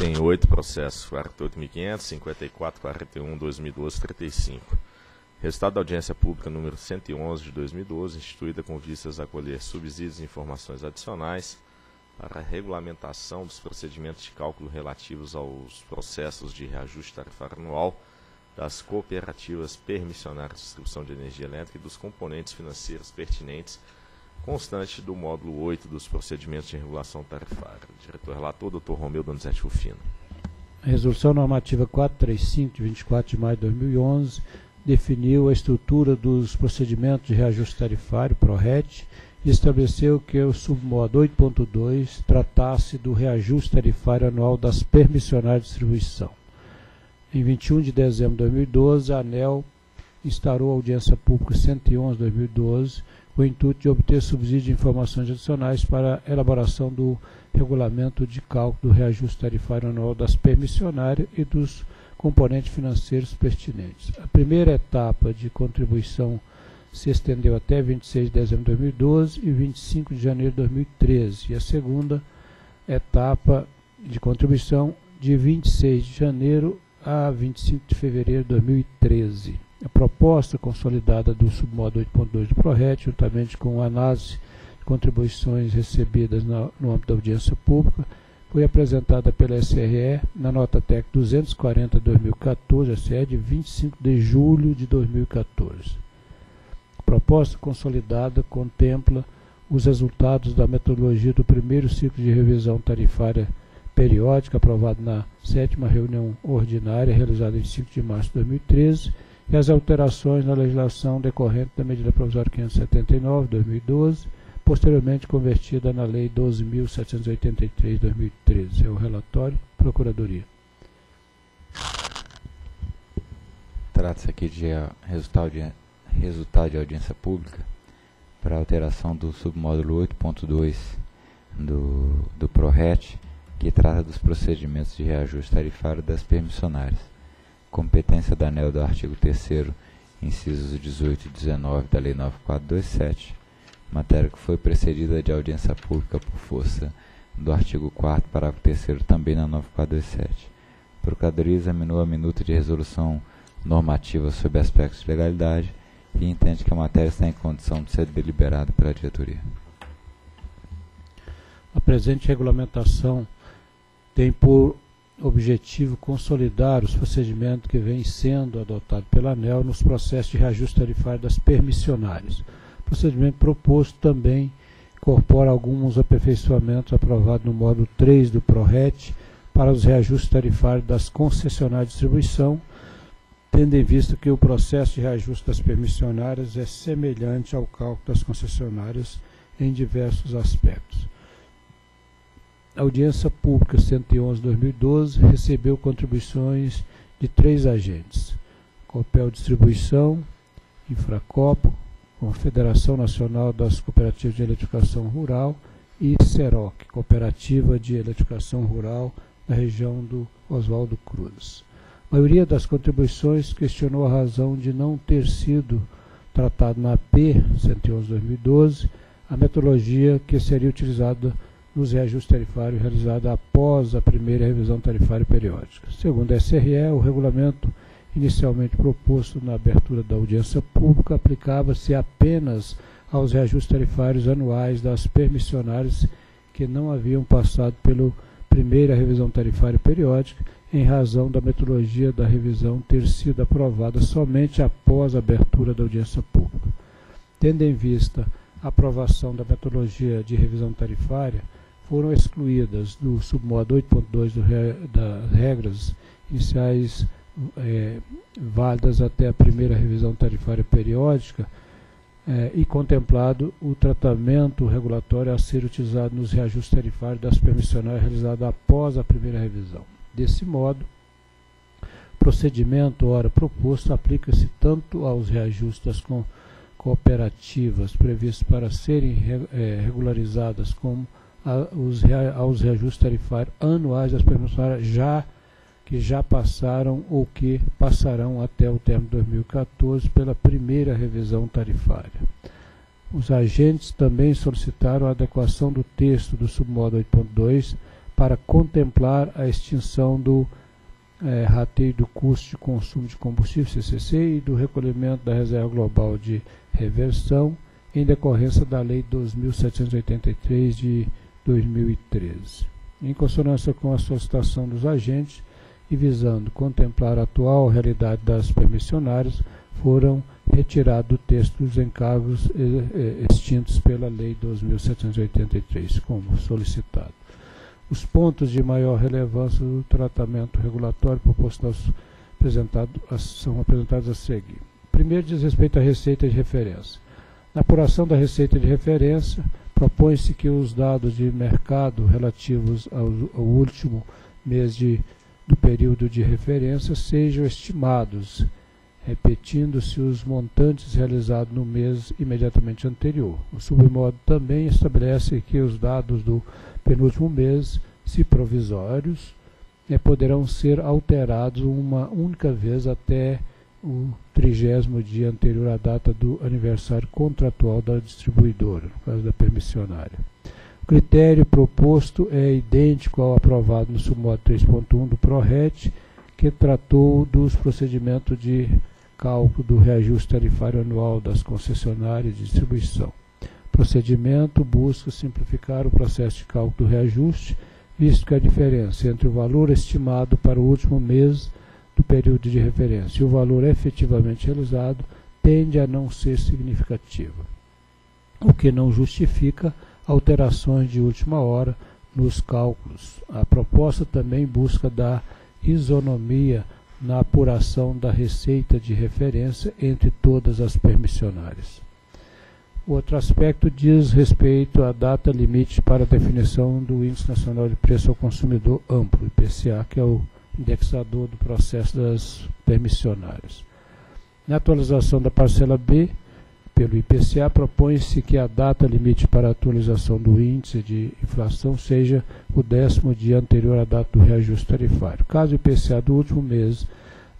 tem oito processos, 48.500, 54, 41, 2012, 35. Resultado da audiência pública número 111 de 2012, instituída com vistas a colher subsídios e informações adicionais para a regulamentação dos procedimentos de cálculo relativos aos processos de reajuste tarifário anual das cooperativas permissionárias de distribuição de energia elétrica e dos componentes financeiros pertinentes, constante do módulo 8 dos procedimentos de regulação tarifária. Diretor relator, Dr. Romeu Donizete Rufino. Resolução normativa 435, de 24 de maio de 2011, definiu a estrutura dos procedimentos de reajuste tarifário, PRORET, e estabeleceu que o submodo 8.2 tratasse do reajuste tarifário anual das permissionárias de distribuição. Em 21 de dezembro de 2012, a ANEL instaurou a audiência pública 111-2012 com o intuito de obter subsídio de informações adicionais para a elaboração do regulamento de cálculo do reajuste tarifário anual das permissionárias e dos componentes financeiros pertinentes. A primeira etapa de contribuição se estendeu até 26 de dezembro de 2012 e 25 de janeiro de 2013, e a segunda etapa de contribuição de 26 de janeiro a 25 de fevereiro de 2013. Proposta consolidada do submodo 8.2 do PRORET, juntamente com a análise de contribuições recebidas no, no âmbito da audiência pública, foi apresentada pela SRE na nota TEC 240-2014, SE de 25 de julho de 2014. A proposta consolidada contempla os resultados da metodologia do primeiro ciclo de revisão tarifária periódica aprovado na sétima reunião ordinária realizada em 5 de março de 2013 e as alterações na legislação decorrente da medida provisória 579/2012 posteriormente convertida na Lei 12.783-2013. É o relatório, Procuradoria. Trata-se aqui de resultado, de resultado de audiência pública para alteração do submódulo 8.2 do, do PRORET, que trata dos procedimentos de reajuste tarifário das permissionárias. Competência da ANEL do artigo 3 incisos 18 e 19 da Lei 9427, matéria que foi precedida de audiência pública por força do artigo 4 parágrafo 3 também na 9427. A Procuradoria examinou a minuta de resolução normativa sobre aspectos de legalidade e entende que a matéria está em condição de ser deliberada pela diretoria. A presente regulamentação tem por objetivo consolidar os procedimentos que vêm sendo adotados pela ANEL nos processos de reajuste tarifário das permissionárias procedimento proposto também incorpora alguns aperfeiçoamentos aprovados no módulo 3 do PRORET para os reajustes tarifários das concessionárias de distribuição, tendo em vista que o processo de reajuste das permissionárias é semelhante ao cálculo das concessionárias em diversos aspectos. A audiência pública 111-2012 recebeu contribuições de três agentes: Copel Distribuição, Infracopo, Confederação Nacional das Cooperativas de Eletrificação Rural e SEROC, Cooperativa de Eletrificação Rural da região do Oswaldo Cruz. A maioria das contribuições questionou a razão de não ter sido tratado na AP 111-2012 a metodologia que seria utilizada nos reajustes tarifários realizados após a primeira revisão tarifária periódica. Segundo a SRE, o regulamento inicialmente proposto na abertura da audiência pública aplicava-se apenas aos reajustes tarifários anuais das permissionárias que não haviam passado pela primeira revisão tarifária periódica, em razão da metodologia da revisão ter sido aprovada somente após a abertura da audiência pública. Tendo em vista a aprovação da metodologia de revisão tarifária, foram excluídas do submodo 8.2 das regras iniciais é, válidas até a primeira revisão tarifária periódica é, e contemplado o tratamento regulatório a ser utilizado nos reajustes tarifários das permissionárias realizados após a primeira revisão. Desse modo, procedimento ora proposto aplica-se tanto aos reajustes das co cooperativas previstos para serem re é, regularizadas como aos reajustes tarifários anuais das permissionárias já que já passaram ou que passarão até o termo de 2014 pela primeira revisão tarifária. Os agentes também solicitaram a adequação do texto do submodo 8.2 para contemplar a extinção do é, rateio do custo de consumo de combustível CCC e do recolhimento da reserva global de reversão em decorrência da Lei 2.783 de 2013. Em consonância com a solicitação dos agentes e visando contemplar a atual realidade das permissionárias, foram retirados do texto os encargos eh, eh, extintos pela Lei 2.783, como solicitado. Os pontos de maior relevância do tratamento regulatório proposto apresentado, são apresentados a seguir. Primeiro diz respeito à receita de referência. Na apuração da receita de referência, propõe-se que os dados de mercado relativos ao, ao último mês de, do período de referência sejam estimados, repetindo-se os montantes realizados no mês imediatamente anterior. O submodo também estabelece que os dados do penúltimo mês, se provisórios, eh, poderão ser alterados uma única vez até o trigésimo dia anterior à data do aniversário contratual da distribuidora, no caso da permissionária. O critério proposto é idêntico ao aprovado no submodo 3.1 do PRORET, que tratou dos procedimentos de cálculo do reajuste tarifário anual das concessionárias de distribuição. O procedimento busca simplificar o processo de cálculo do reajuste, visto que a diferença entre o valor estimado para o último mês do período de referência e o valor efetivamente realizado tende a não ser significativa, o que não justifica alterações de última hora nos cálculos. A proposta também busca dar isonomia na apuração da receita de referência entre todas as permissionárias. Outro aspecto diz respeito à data limite para a definição do Índice Nacional de Preço ao Consumidor Amplo, IPCA, que é o indexador do processo das permissionárias. Na atualização da parcela B, pelo IPCA, propõe-se que a data limite para a atualização do índice de inflação seja o décimo dia anterior à data do reajuste tarifário. Caso o IPCA do último mês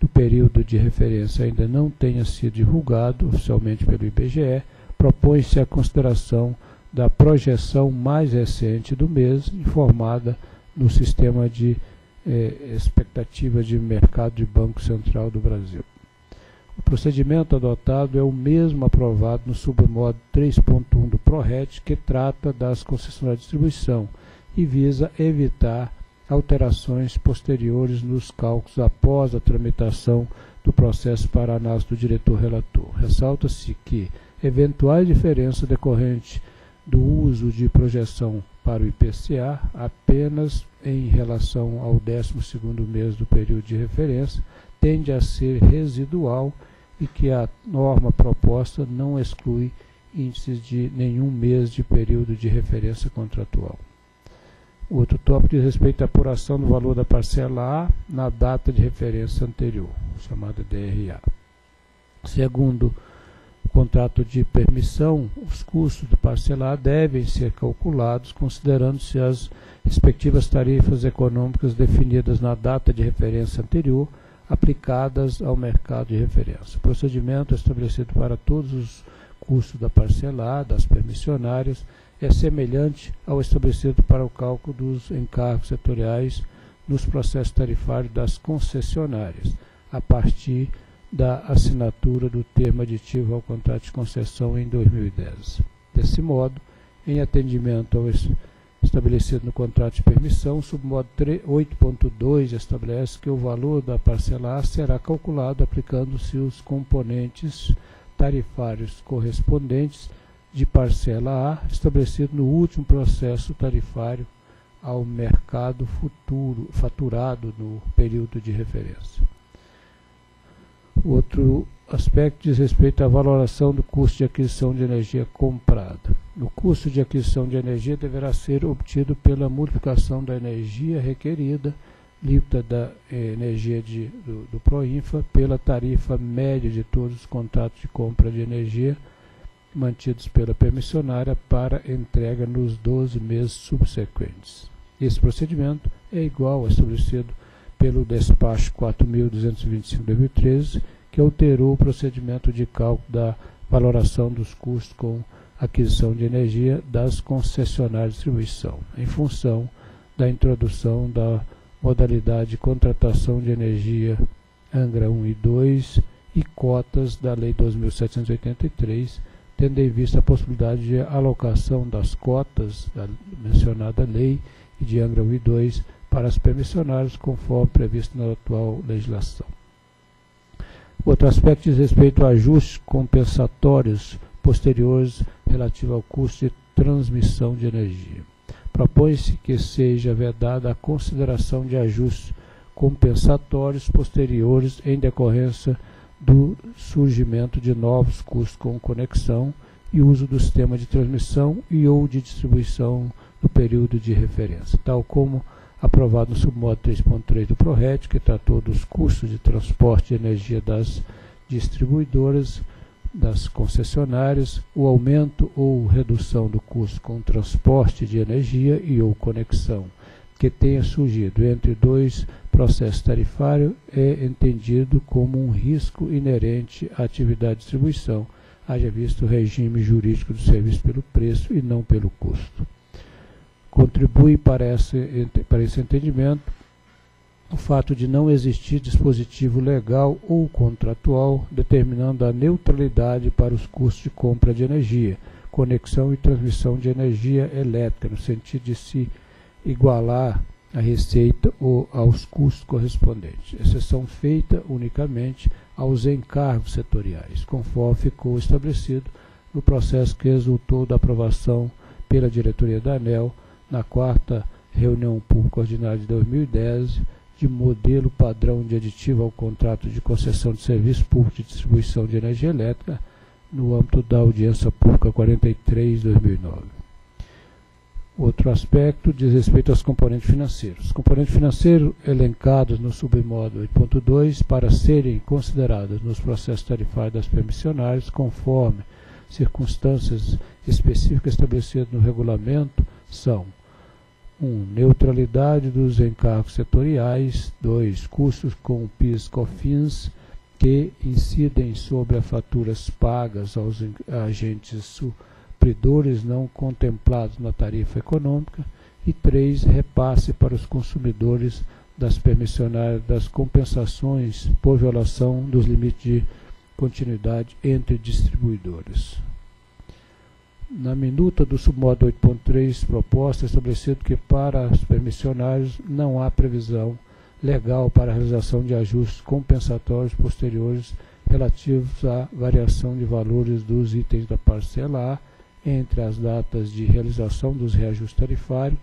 do período de referência ainda não tenha sido divulgado oficialmente pelo IBGE, propõe-se a consideração da projeção mais recente do mês, informada no sistema de expectativa de mercado de Banco Central do Brasil. O procedimento adotado é o mesmo aprovado no submodo 3.1 do PRORET, que trata das concessionárias de distribuição e visa evitar alterações posteriores nos cálculos após a tramitação do processo para análise do diretor relator. Ressalta-se que eventuais diferenças decorrentes do uso de projeção para o IPCA apenas em relação ao 12º mês do período de referência tende a ser residual e que a norma proposta não exclui índices de nenhum mês de período de referência contratual. Outro tópico diz respeito à apuração do valor da parcela A na data de referência anterior, chamada DRA. Segundo contrato de permissão, os custos de parcelar devem ser calculados considerando-se as respectivas tarifas econômicas definidas na data de referência anterior, aplicadas ao mercado de referência. O procedimento estabelecido para todos os custos da parcelar, das permissionárias, é semelhante ao estabelecido para o cálculo dos encargos setoriais nos processos tarifários das concessionárias, a partir da assinatura do termo aditivo ao contrato de concessão em 2010. Desse modo, em atendimento ao estabelecido no contrato de permissão, o submodo 8.2 estabelece que o valor da parcela A será calculado aplicando-se os componentes tarifários correspondentes de parcela A estabelecido no último processo tarifário ao mercado futuro faturado no período de referência. Outro aspecto diz respeito à valoração do custo de aquisição de energia comprada. O custo de aquisição de energia deverá ser obtido pela multiplicação da energia requerida, líquida da eh, energia de, do, do Proinfa, pela tarifa média de todos os contratos de compra de energia mantidos pela permissionária para entrega nos 12 meses subsequentes. Esse procedimento é igual ao estabelecido pelo despacho 4.225-2013, que alterou o procedimento de cálculo da valoração dos custos com aquisição de energia das concessionárias de distribuição, em função da introdução da modalidade de contratação de energia Angra 1 e 2 e cotas da Lei 2.783, tendo em vista a possibilidade de alocação das cotas da mencionada lei e de Angra 1 e 2 para as permissionárias, conforme previsto na atual legislação. Outro aspecto diz respeito a ajustes compensatórios posteriores relativo ao custo de transmissão de energia. Propõe-se que seja vedada a consideração de ajustes compensatórios posteriores em decorrência do surgimento de novos custos com conexão e uso do sistema de transmissão e ou de distribuição no período de referência, tal como aprovado no submodo 3.3 do PRORET, que tratou dos custos de transporte de energia das distribuidoras, das concessionárias, o aumento ou redução do custo com transporte de energia e ou conexão que tenha surgido entre dois processos tarifários é entendido como um risco inerente à atividade de distribuição, haja visto o regime jurídico do serviço pelo preço e não pelo custo. Contribui para esse, para esse entendimento. O fato de não existir dispositivo legal ou contratual determinando a neutralidade para os custos de compra de energia, conexão e transmissão de energia elétrica, no sentido de se igualar a receita ou aos custos correspondentes, exceção feita unicamente aos encargos setoriais, conforme ficou estabelecido no processo que resultou da aprovação pela diretoria da ANEL na quarta reunião pública ordinária de 2010 de modelo padrão de aditivo ao contrato de concessão de serviço público de distribuição de energia elétrica no âmbito da audiência pública 43/2009. Outro aspecto diz respeito aos componentes financeiros. Os componentes financeiros elencados no submodo 8.2 para serem considerados nos processos tarifários das permissionárias conforme circunstâncias específicas estabelecidas no regulamento são 1. Um, neutralidade dos encargos setoriais. 2. Custos com PIS/COFINS que incidem sobre as faturas pagas aos agentes supridores não contemplados na tarifa econômica. E 3. Repasse para os consumidores das permissionárias das compensações por violação dos limites de continuidade entre distribuidores na minuta do submodo 8.3 proposta, é estabelecido que para os permissionários não há previsão legal para a realização de ajustes compensatórios posteriores relativos à variação de valores dos itens da parcela A entre as datas de realização dos reajustes tarifários,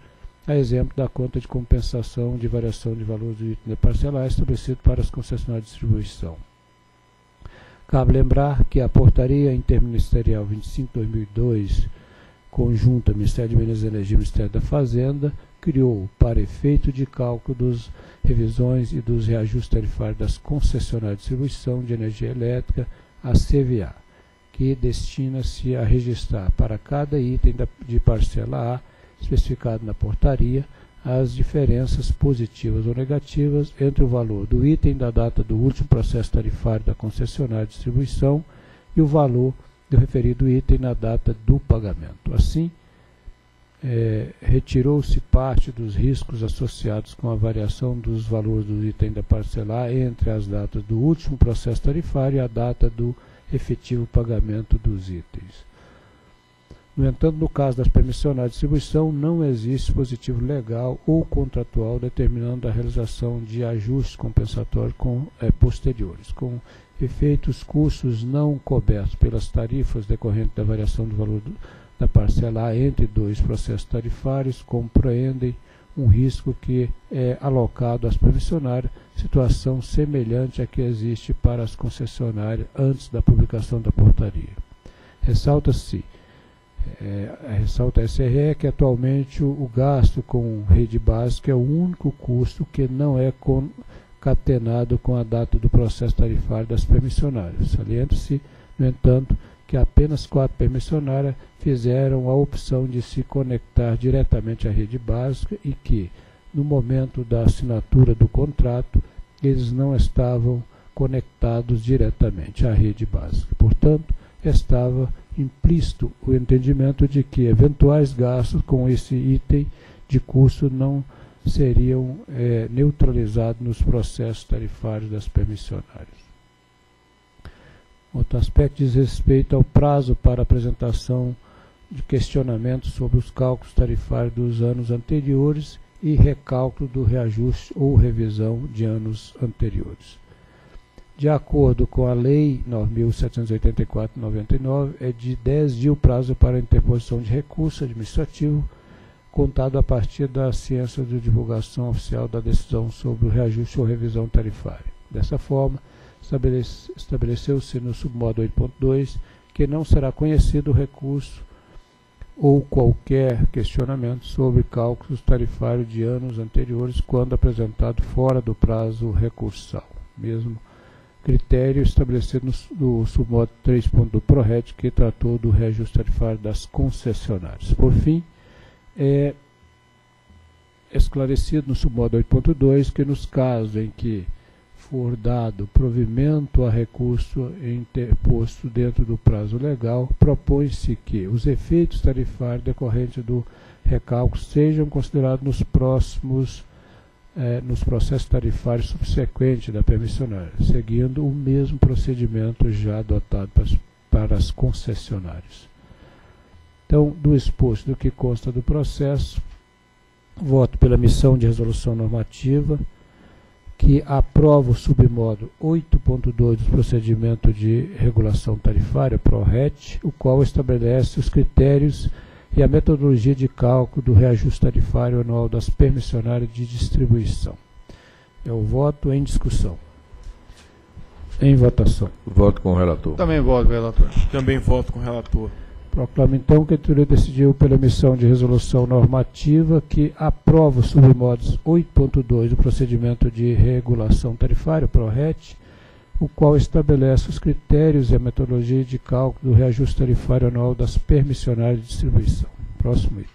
a exemplo da conta de compensação de variação de valores do item da parcela A estabelecido para as concessionárias de distribuição. Cabe lembrar que a Portaria Interministerial 25-2002, conjunta Ministério de Minas e Energia e Ministério da Fazenda, criou, para efeito de cálculo das revisões e dos reajustes tarifários das concessionárias de distribuição de energia elétrica, a CVA, que destina-se a registrar para cada item de parcela A, especificado na portaria, as diferenças positivas ou negativas entre o valor do item da data do último processo tarifário da concessionária de distribuição e o valor do referido item na data do pagamento. Assim, é, retirou-se parte dos riscos associados com a variação dos valores do item da parcelar entre as datas do último processo tarifário e a data do efetivo pagamento dos itens. No entanto, no caso das permissionárias de distribuição, não existe dispositivo legal ou contratual determinando a realização de ajustes compensatórios com, é, posteriores, com efeitos custos não cobertos pelas tarifas decorrentes da variação do valor do, da parcela A entre dois processos tarifários, compreendem um risco que é alocado às permissionárias, situação semelhante à que existe para as concessionárias antes da publicação da portaria. Ressalta-se é, ressalta a SRE que atualmente o, o, gasto com rede básica é o único custo que não é concatenado com a data do processo tarifário das permissionárias. Salienta-se, no entanto, que apenas quatro permissionárias fizeram a opção de se conectar diretamente à rede básica e que, no momento da assinatura do contrato, eles não estavam conectados diretamente à rede básica. Portanto, estava implícito o entendimento de que eventuais gastos com esse item de custo não seriam é, neutralizados nos processos tarifários das permissionárias. Outro aspecto diz respeito ao prazo para apresentação de questionamentos sobre os cálculos tarifários dos anos anteriores e recálculo do reajuste ou revisão de anos anteriores. De acordo com a Lei 9.784-99, é de 10 dias o prazo para interposição de recurso administrativo, contado a partir da ciência de divulgação oficial da decisão sobre o reajuste ou revisão tarifária. Dessa forma, estabeleceu-se no submodo 8.2 que não será conhecido o recurso ou qualquer questionamento sobre cálculos tarifários de anos anteriores quando apresentado fora do prazo recursal, mesmo critério estabelecido no, no submodo 3. do PRORET, que tratou do reajuste tarifário das concessionárias. Por fim, é esclarecido no submodo 8.2 que nos casos em que for dado provimento a recurso interposto dentro do prazo legal, propõe-se que os efeitos tarifários decorrentes do recálculo sejam considerados nos próximos eh, nos processos tarifários subsequentes da permissionária, seguindo o mesmo procedimento já adotado para, para as concessionárias. Então, do exposto do que consta do processo, voto pela missão de resolução normativa que aprova o submodo 8.2 do procedimento de regulação tarifária, PRORET, o qual estabelece os critérios e a metodologia de cálculo do reajuste tarifário anual das permissionárias de distribuição. É o voto em discussão. Em votação. Voto com o relator. Também voto com o relator. Também voto com o relator. Proclamo então que a diretoria decidiu pela emissão de resolução normativa que aprova os submodos 8.2 do procedimento de regulação tarifária, PRORET, o qual estabelece os critérios e a metodologia de cálculo do reajuste tarifário anual das permissionárias de distribuição. Próximo item.